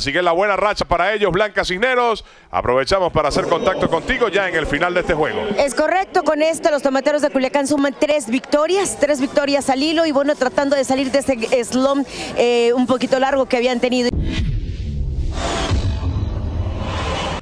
Sigue la buena racha para ellos, Blanca Cisneros. Aprovechamos para hacer contacto contigo ya en el final de este juego. Es correcto, con esto los tomateros de Culiacán suman tres victorias, tres victorias al hilo y bueno, tratando de salir de ese slump eh, un poquito largo que habían tenido.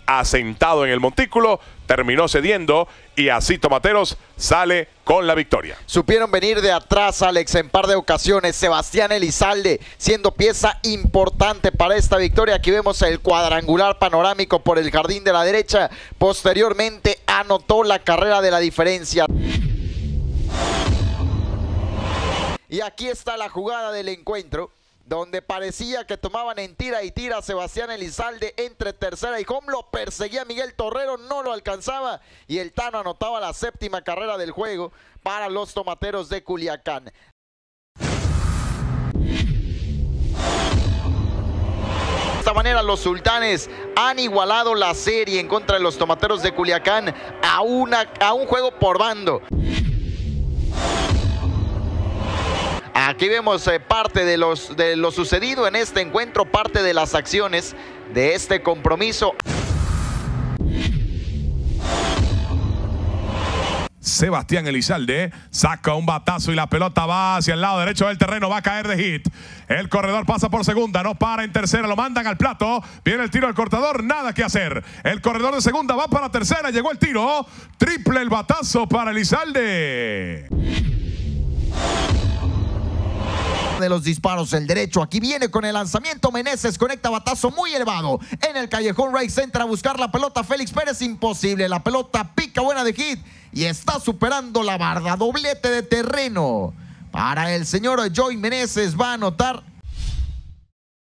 Asentado en el montículo, terminó cediendo y así Tomateros sale con la victoria. Supieron venir de atrás, Alex, en par de ocasiones. Sebastián Elizalde siendo pieza importante para esta victoria. Aquí vemos el cuadrangular panorámico por el jardín de la derecha. Posteriormente anotó la carrera de la diferencia. Y aquí está la jugada del encuentro donde parecía que tomaban en tira y tira Sebastián Elizalde entre tercera y home, lo perseguía Miguel Torrero, no lo alcanzaba y el Tano anotaba la séptima carrera del juego para los tomateros de Culiacán. De esta manera los sultanes han igualado la serie en contra de los tomateros de Culiacán a, a un juego por bando. Aquí vemos eh, parte de, los, de lo sucedido en este encuentro, parte de las acciones de este compromiso. Sebastián Elizalde saca un batazo y la pelota va hacia el lado derecho del terreno, va a caer de hit. El corredor pasa por segunda, no para en tercera, lo mandan al plato. Viene el tiro del cortador, nada que hacer. El corredor de segunda va para tercera, llegó el tiro. Triple el batazo para Elizalde de los disparos, el derecho. Aquí viene con el lanzamiento. Meneses conecta batazo muy elevado. En el callejón Ray entra a buscar la pelota. Félix Pérez, imposible. La pelota pica buena de hit y está superando la barda. Doblete de terreno para el señor Joy Meneses. Va a anotar